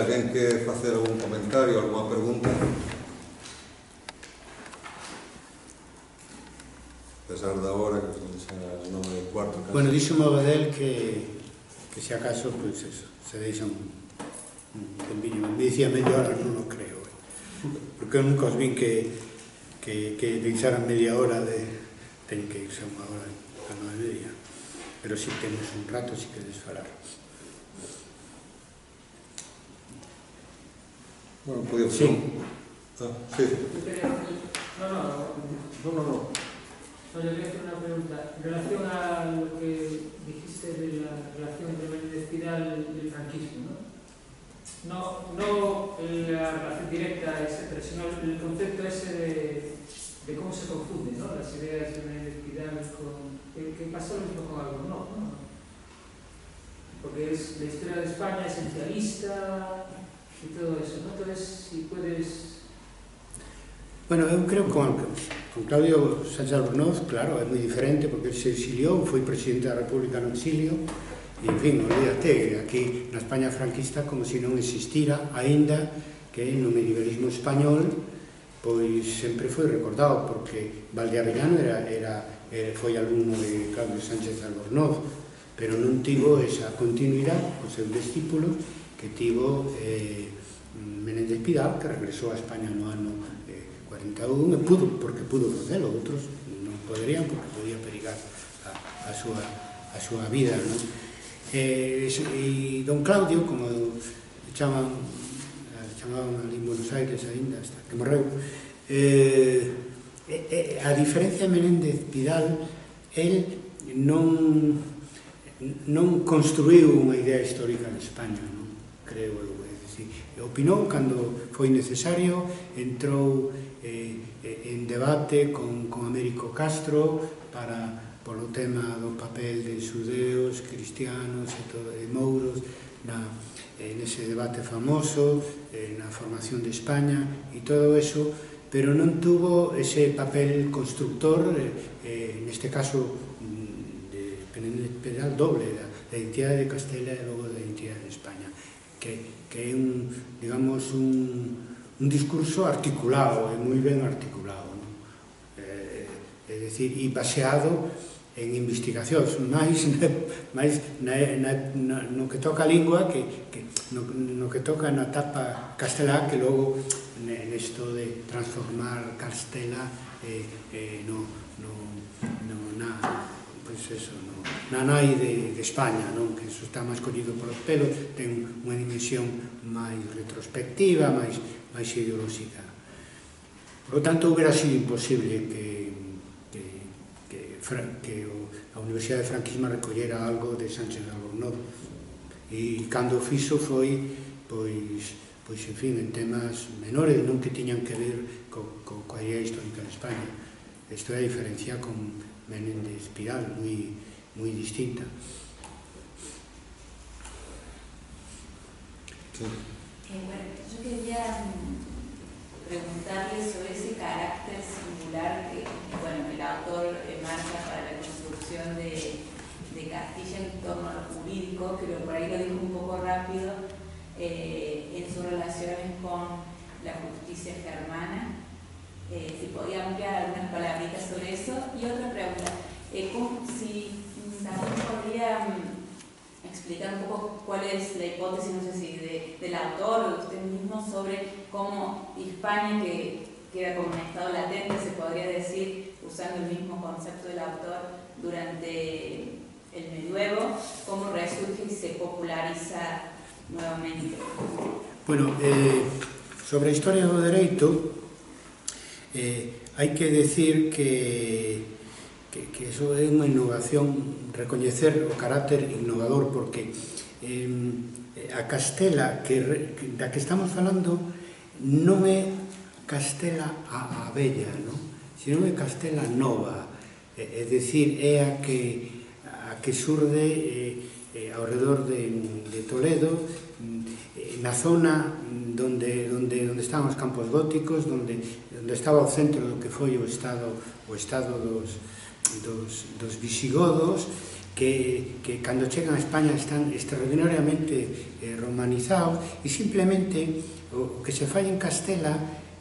Alguén que facer algún comentario, alguma pregunta? A pesar da hora que son xa as nove e cuarto. Casi. Bueno, dixo o Abadel que, que se acaso, pues eso, se deixan un tempiño. Me dicía media hora, non o creo. Eh. Porque eu nunca os vin que, que, que deixaran media hora de... Ten que irse unha hora a nove e media. Pero si temos un rato, si queres falar. Bueno, podía Sí. Ah, sí. Quería- No, no, No, no, no. no, yo quería hacer una pregunta. En relación a lo que dijiste de la relación entre Menéndez Pidal y el franquismo, ¿no? No, no la relación directa, etcétera, sino el concepto ese de, de cómo se confunden ¿no? las ideas de Menéndez Pidal con... que, que pasa lo mismo con Albornoz, ¿no? Porque es la historia de España esencialista y todo eso, ¿no? Entonces, si puedes... Bueno, eu creo que con, con Claudio Sánchez Albornoz, claro, é moi diferente porque se exiliou, foi presidente da República no exilio, e, en fin, olvídate, aquí na España franquista como se non existira, aínda que no medievalismo español pois sempre foi recordado porque Valdeavellano era, era, eh, era foi alumno de Claudio Sánchez Albornoz pero non tivo esa continuidade cos seus discípulos que tivo eh, Menéndez Pidal, que regresou a España no ano eh, 41 e pudo, porque pudo facelo, outros non poderían porque podía perigar a, a, súa, a súa vida. Non? Eh, e don Claudio, como chaman, chamaban ali en Buenos Aires ainda, hasta que morreu, eh, eh, eh, a diferencia de Menéndez Pidal, el non non construiu unha idea histórica de España, non? creo eu. É dicir, eh, opinou cando foi necesario, entrou eh, eh, en debate con, con Américo Castro para polo tema do papel de xudeos, cristianos e, todo, e mouros na, en nese debate famoso, eh, na formación de España e todo eso, pero non tuvo ese papel constructor, eh, eh, neste caso mm, de penal doble da, da entidade de Castela e logo da identidade de España que, que é un, digamos, un, un discurso articulado, é moi ben articulado, non? Eh, é dicir, e baseado en investigacións, máis, máis na, na, na, no que toca a lingua que, que no, no que toca na tapa castelá que logo nesto de transformar Castela eh, eh, no, no, no, na, pois eso, no, na nai de, de España, non? que eso está máis collido polos pelos, ten unha dimensión máis retrospectiva, máis, máis ideolóxica. Por lo tanto, hubiera sido imposible que, que, que, que o, a Universidade de Franquismo recollera algo de Sánchez Albornoz. E cando fixo foi, pois, pois en fin, en temas menores, non que tiñan que ver co, co, coa idea histórica de España. Isto é a diferencia con Menéndez Pidal, moi, moi distinta. Sí. Eh, bueno, yo quería mm, preguntarle sobre ese carácter singular que, bueno, que el autor marca para la construcción de, de Castilla en torno a lo jurídico, que por ahí lo dijo un poco rápido, eh, en sus relaciones con la justicia germana. Eh, si podía ampliar algunas palabritas sobre eso. Y otra pregunta, eh, ¿cómo- si mm, también podría mm, explicar un poco cuál es la hipótesis, no sé si de- del autor o de usted mismo, sobre cómo Hispania, que queda como un estado latente, se podría decir, usando el mismo concepto del autor, durante el medievo, cómo resurge y se populariza nuevamente. Bueno, eh, sobre historia do dereito, Eh, hai que decir que, que, que eso é unha innovación, recoñecer o carácter innovador, porque eh, a Castela que, da que estamos falando non é Castela a, a Bella, non? sino é Castela Nova, é, é dicir, é a que, a que surde eh, eh, ao redor de, de Toledo, na zona donde, donde, donde estaban os campos góticos, donde, donde estaba o centro do que foi o estado, o estado dos, dos, dos visigodos, que, que cando chegan a España están extraordinariamente eh, romanizados e simplemente o, o que se fai en Castela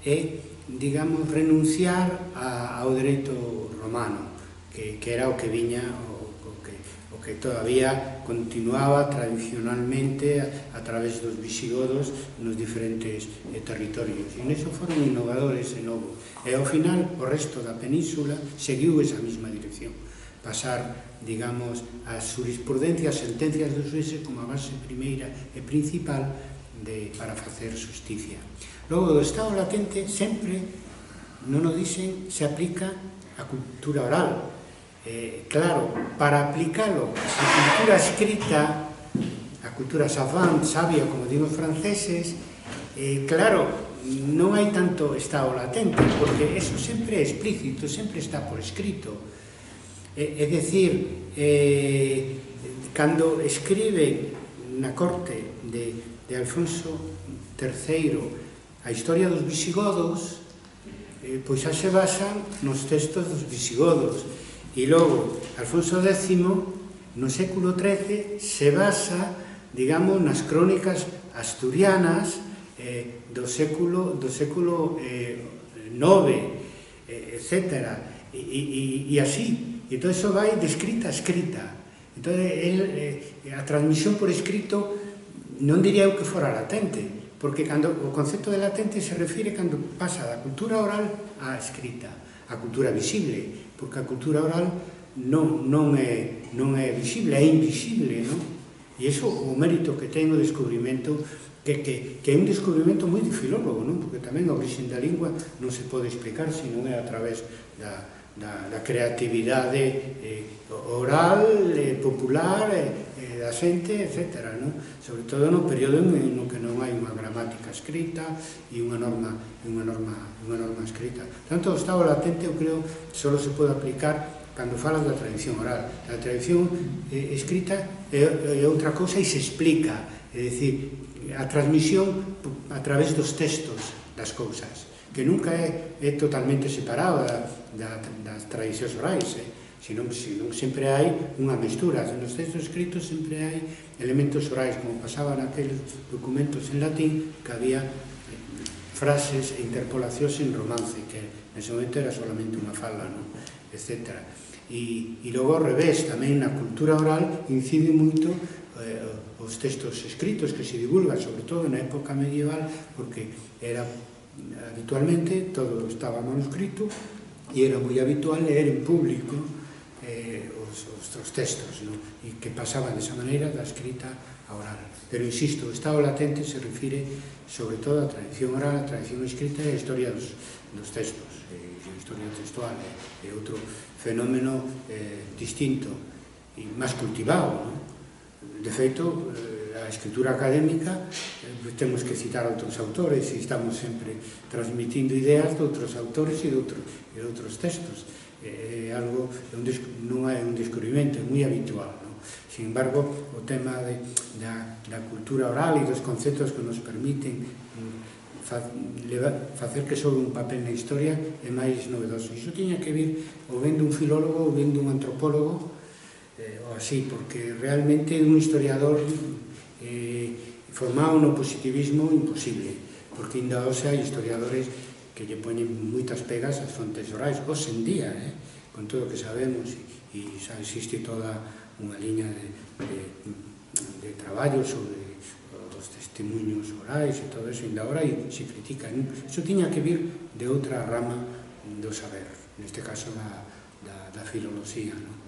é, digamos, renunciar a, ao dereito romano, que, que era o que viña, o, o, que, o que todavía continuaba tradicionalmente a, a través dos visigodos nos diferentes eh, territorios. E neso foron innovadores e novo. E ao final, o resto da península seguiu esa mesma dirección. Pasar, digamos, as jurisprudencias, sentencias dos jueces como a base primeira e principal de, para facer justicia. Logo, do estado latente sempre, non o dicen, se aplica a cultura oral, Eh, claro, para aplicalo a cultura escrita, a cultura savant, sabia, como digo os franceses, eh, claro, non hai tanto estado latente, porque eso sempre é explícito, sempre está por escrito. Eh, é decir, eh, cando escribe na corte de, de Alfonso III a historia dos visigodos, eh, pois xa se basan nos textos dos visigodos, E logo, Alfonso X, no século XIII, se basa, digamos, nas crónicas asturianas eh, do século, do século eh, IX, eh, etc. E, e, e así. E entón todo iso vai de escrita a escrita. Entón, el, eh, a transmisión por escrito non diría eu que fora latente, porque cando, o concepto de latente se refire cando pasa da cultura oral á escrita a cultura visible, porque a cultura oral non, non, é, non é visible, é invisible, non? E iso o mérito que ten o descubrimento que, que, que é un descubrimento moi de filólogo, non? porque tamén a orixen da lingua non se pode explicar se non é a través da, da, da creatividade eh, oral, eh, popular, eh, eh da xente, etc. Non? Sobre todo no período no que non hai gramática escrita e unha norma unha norma, unha norma escrita. Tanto o estado latente, eu creo, só se pode aplicar cando falas da tradición oral. A tradición eh, escrita é, é outra cousa e se explica, é dicir, a transmisión a través dos textos das cousas, que nunca é, é totalmente separada da, da, das tradicións orais, eh? senón, senón sempre hai unha mestura. Nos textos escritos sempre hai elementos orais, como pasaba naqueles documentos en latín, que había eh, frases e interpolacións en romance, que nese momento era solamente unha fala, non? etc. E, e logo ao revés, tamén na cultura oral incide moito eh, os textos escritos que se divulgan, sobre todo na época medieval, porque era habitualmente todo estaba manuscrito e era moi habitual leer en público eh, os, os, os textos non? e que pasaban desa maneira da escrita a oral pero insisto, o estado latente se refire sobre todo a tradición oral a tradición escrita e a historia dos, dos textos eh, e a historia textual é, é outro fenómeno eh, distinto e máis cultivado non? de feito, eh, a escritura académica eh, temos que citar outros autores e estamos sempre transmitindo ideas de outros autores e de, outro, e de outros textos Eh, é algo é un non é un descubrimento, é moi habitual. Non? Sin embargo, o tema de, da, da cultura oral e dos conceptos que nos permiten mm, fa, leva, facer que sobre un papel na historia é máis novedoso. Iso tiña que vir ou vendo un filólogo ou vendo un antropólogo eh, ou así, porque realmente un historiador eh, formado no positivismo imposible, porque ainda hoxe hai historiadores que lle poñen moitas pegas ás fontes orais, hoxe en día, eh? con todo o que sabemos, e, e xa existe toda unha liña de, de, de traballo sobre os testemunhos orais e todo eso, ainda ahora e se critica. Non? Iso tiña que vir de outra rama do saber, neste caso da, da, da filoloxía, non?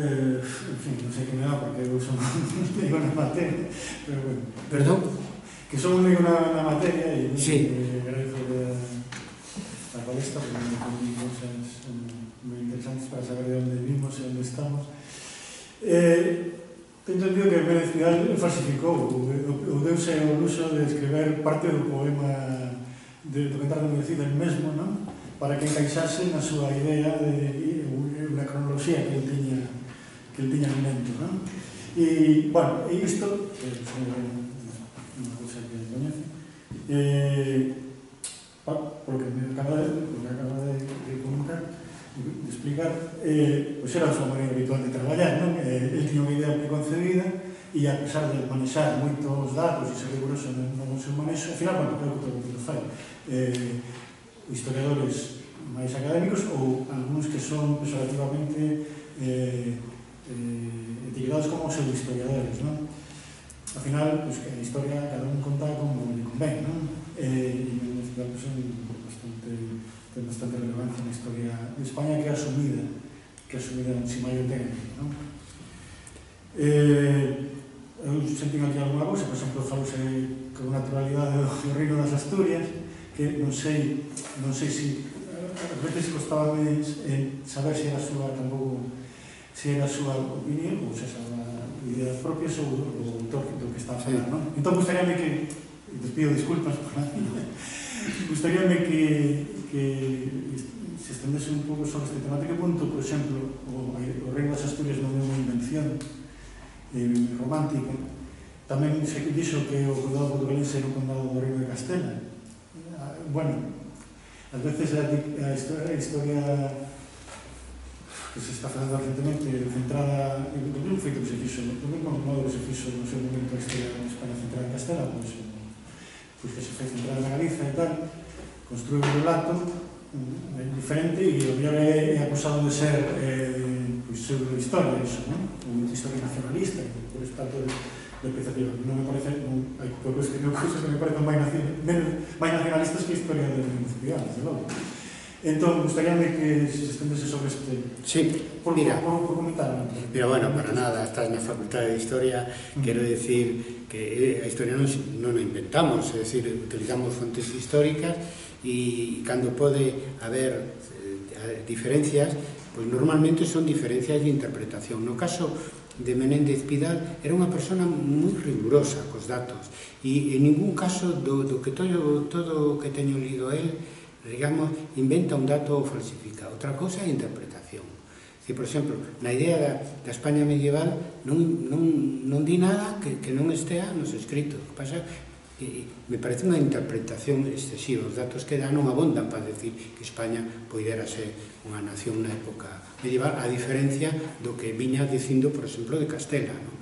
Eh, en fin, non sei que me dá, porque eu son leigo na materia, pero bueno. Perdón? Que son leigo na, na materia e sí. eh, agradezo a, a palestra, porque me ponen cosas moi interesantes para saber de onde vimos e onde estamos. Eh, entendido que Pérez Vidal falsificou, o, o, o Deus o luxo de escrever parte do poema de, do Cantar de Medicida el mesmo, non? para que encaixase na súa idea de, de, de, de, de, de, de, de, de, de, que el tiñan non? E, bueno, e isto, que é unha cousa que coñece, eh, polo que me acaba de, que acaba de, de comunicar, de explicar, eh, pois era a súa maneira habitual de traballar, non? Eh, el tiña unha idea preconcebida, e a pesar de manexar moitos datos e ser riguroso no seu manexo, ao final, bueno, creo que todo o mundo fai. Eh, historiadores máis académicos ou algúns que son pesorativamente eh, eh, etiquetados como pseudohistoriadores, non? Al final, pues, que a historia cada un conta como le convén, non? Eh, e menos caso son bastante, ten bastante relevancia na historia de España que é asumida, que é asumida en si maior técnico, non? Eh, eu sentín aquí alguna cousa, por exemplo, falouse con naturalidade do reino das Asturias, que non sei, non sei se eh, a veces costaba eh, saber se si era súa tampouco se era a súa opinión ou se son ideas propias ou o autor do que está a falar, sí. non? Entón, gustaríame que, les pido disculpas por la gustaríame que, que se estendese un pouco sobre este tema. Até que punto, por exemplo, o, o Reino das Asturias non é unha invención eh, romántica, tamén se dixo que o cuidado portugués era un condado do Reino de Castela. Ah, bueno, ás veces a, a historia, a historia que se está facendo recentemente centrada do Club feito que se fixo do mesmo modo que se fixo no seu momento a historia en España central en Castela pois, pois que se foi centrada na Galiza e tal construiu un relato eh, diferente e o mellor é acusado de ser eh, pois, pseudo historia iso, non? un historia nacionalista por esta todo de pensativa. Non me parece, non, hai poucos que, cousas que me parecen máis, nacionalistas que historia de la municipalidade, desde logo. Entón, gustaríame que se estendese sobre este... Sí, por, mira, por, por, por comentar. Pero bueno, para nada, estás na Facultade de Historia, mm. quero decir que eh, a historia non, non a inventamos, é decir, utilizamos fontes históricas e cando pode haber eh, diferencias, pois normalmente son diferencias de interpretación. No caso de Menéndez Pidal era unha persona moi rigurosa cos datos e en ningún caso do, do que todo, todo o que teño lido el digamos, inventa un dato falsificado. Outra cousa é a interpretación. Si, por exemplo, na idea da, da España medieval non, non, non di nada que, que non estea nos escritos. O que pasa que me parece unha interpretación excesiva. Os datos que dan non abondan para decir que España poidera ser unha nación na época medieval, a diferencia do que viña dicindo, por exemplo, de Castela. No?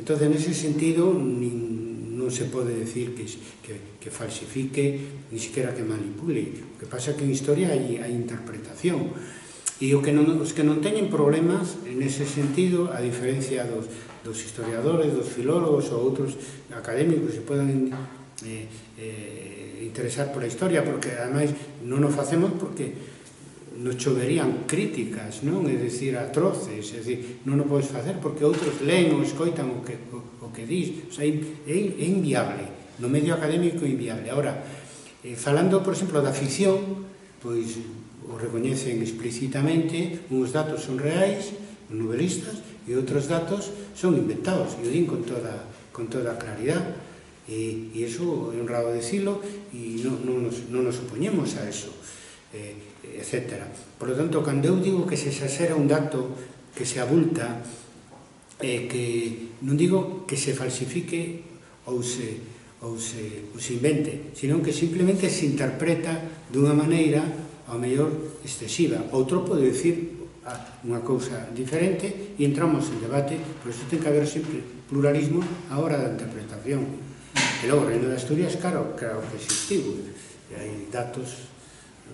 Entón, en ese sentido, nin, non se pode decir que, que, que falsifique, ni siquiera que manipule. O que pasa é que en historia hai, hai interpretación. E o que non, os que non teñen problemas en ese sentido, a diferencia dos, dos historiadores, dos filólogos ou outros académicos que podan eh, eh, interesar pola historia, porque ademais non o facemos porque nos choverían críticas, non? É dicir, atroces, é dicir, non o podes facer porque outros leen ou escoitan o que, o, o que dis, o sea, é, é inviable, no medio académico é inviable. Ahora, eh, falando, por exemplo, da ficción, pois o recoñecen explícitamente, uns datos son reais, novelistas, e outros datos son inventados, e o din con toda, con toda claridade. E, e iso é honrado decirlo, e non, non, nos, non nos opoñemos a eso eh, etc. Por lo tanto, cando eu digo que se exagera un dato que se abulta, eh, que non digo que se falsifique ou se ou se, ou se invente, senón que simplemente se interpreta dunha maneira ao mellor excesiva. Outro pode dicir ah, unha cousa diferente e entramos en debate, por iso ten que haber sempre pluralismo a hora da interpretación. E logo, o Reino de Asturias, claro, claro que existiu, hai datos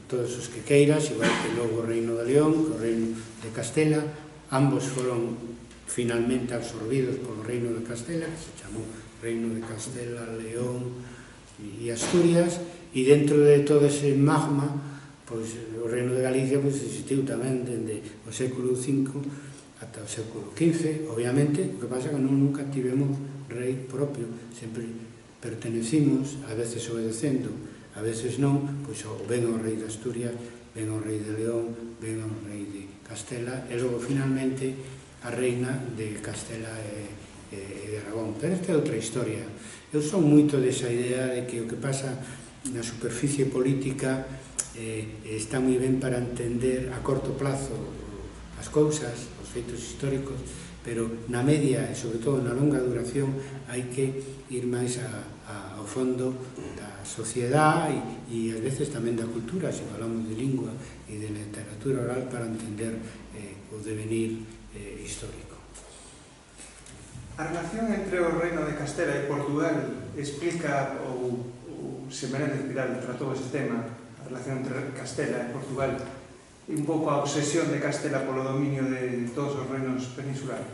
todos os que queiras, igual que logo o Reino de León, que o Reino de Castela, ambos foron finalmente absorbidos polo Reino de Castela, que se chamou Reino de Castela, León e Asturias, e dentro de todo ese magma, pois, o Reino de Galicia pois, existiu tamén dende o século V ata o século XV, obviamente, o que pasa que non nunca tivemos rei propio, sempre pertenecimos, a veces obedecendo, a veces non, pois o ven o rei de Asturias, ven o rei de León, ven o rei de Castela, e logo finalmente a reina de Castela e, e, e de Aragón. Pero esta é outra historia. Eu son moito desa idea de que o que pasa na superficie política eh, está moi ben para entender a corto plazo as cousas, os feitos históricos, pero na media e sobre todo na longa duración hai que ir máis a, a, ao fondo da sociedade e, e ás veces tamén da cultura, se falamos de lingua e de literatura oral para entender eh, o devenir eh, histórico. A relación entre o reino de Castela e Portugal explica ou, ou semelhante espiral tratou ese tema, a relación entre Castela e Portugal un pouco a obsesión de Castela polo dominio de todos os reinos peninsulares?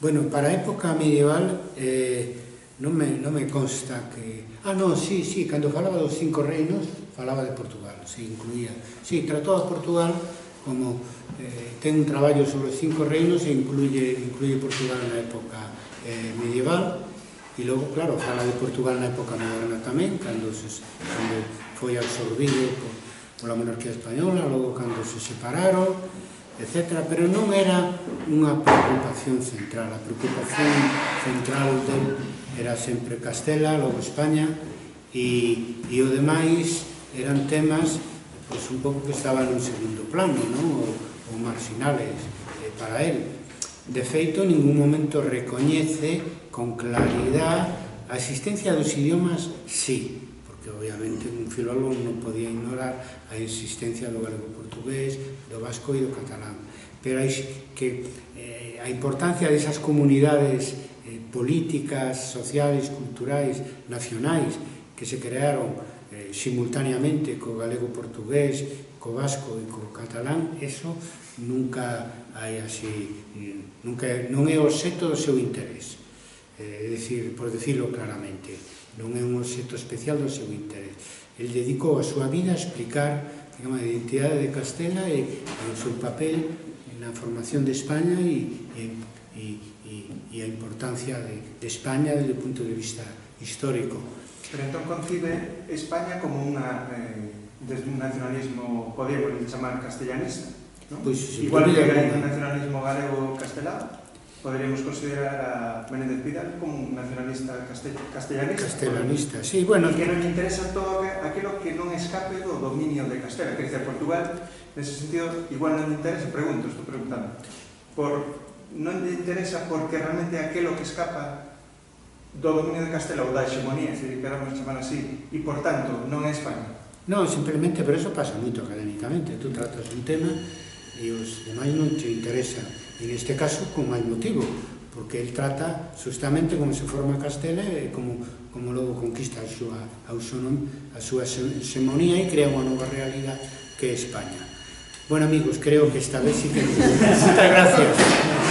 Bueno, para a época medieval eh, non, me, non me consta que... Ah, non, sí, sí, cando falaba dos cinco reinos, falaba de Portugal, se incluía. Sí, a Portugal como eh, ten un traballo sobre os cinco reinos e incluye, incluye Portugal na época eh, medieval e logo, claro, fala de Portugal na época moderna tamén, cando, se, cando foi absorbido por, pola monarquía española, logo cando se separaron, etc. Pero non era unha preocupación central. A preocupación central del era sempre Castela, logo España, e, e o demais eran temas pois, un pouco que estaban en segundo plano, non? Ou, ou marginales eh, para él. De feito, en ningún momento recoñece con claridade a existencia dos idiomas, sí, e obviamente un filólogo non podía ignorar a existencia do galego-portugués, do vasco e do catalán. Pero hai que eh, a importancia desas comunidades eh, políticas, sociais, culturais, nacionais que se crearon eh, simultaneamente co galego-portugués, co vasco e co catalán, eso nunca hai así, eh, nunca, non é o obxeto do seu interés. Eh, é dicir, por decirlo claramente, non é un objeto especial do seu interés. El dedicou a súa vida a explicar digamos, a identidade de Castela e, e o seu papel na formación de España e, e, e, e a importancia de, de España desde o punto de vista histórico. Pero entón concibe España como unha, eh, desde un nacionalismo, podíamos chamar castellanista, non? Pois, pues, Igual que o nacionalismo galego castelado? poderíamos considerar a Menéndez Pidal como un nacionalista castellanista. Castellanista, sí, bueno... E que non interesa todo aquilo que non escape do dominio de Castela, que dice Portugal, nese sentido, igual non interesa, pregunto, estou preguntando, por, non interesa porque realmente aquilo que escapa do dominio de Castela ou da hegemonía, se queramos chamar así, e por tanto non é España. Non, simplemente, pero eso pasa moito académicamente, tú tratas un tema e os demais non te interesa En este caso, con máis motivo, porque el trata justamente como se forma Castela e como, como logo conquista a súa, a, a súa xemonía e crea unha nova realidade que é España. Bueno, amigos, creo que esta vez sí que... Muchas gracias.